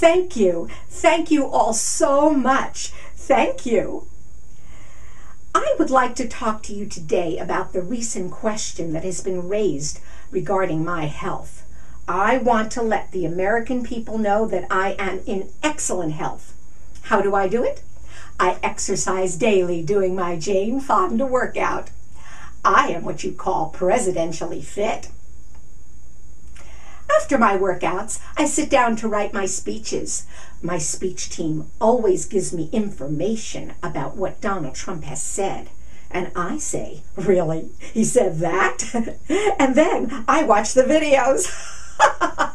Thank you. Thank you all so much. Thank you. I would like to talk to you today about the recent question that has been raised regarding my health. I want to let the American people know that I am in excellent health. How do I do it? I exercise daily doing my Jane Fonda workout. I am what you call presidentially fit. After my workouts, I sit down to write my speeches. My speech team always gives me information about what Donald Trump has said. And I say, Really? He said that? and then I watch the videos.